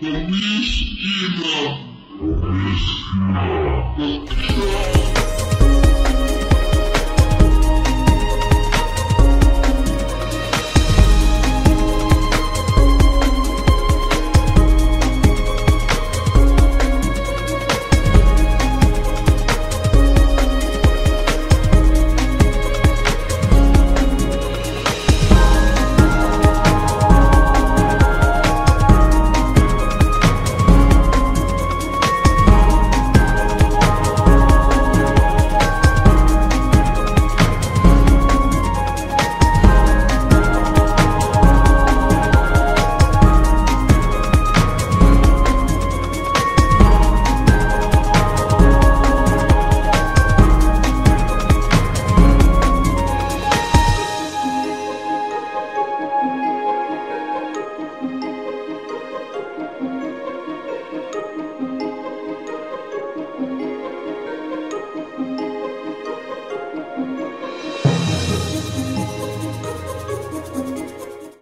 Komisyna. Komisyna.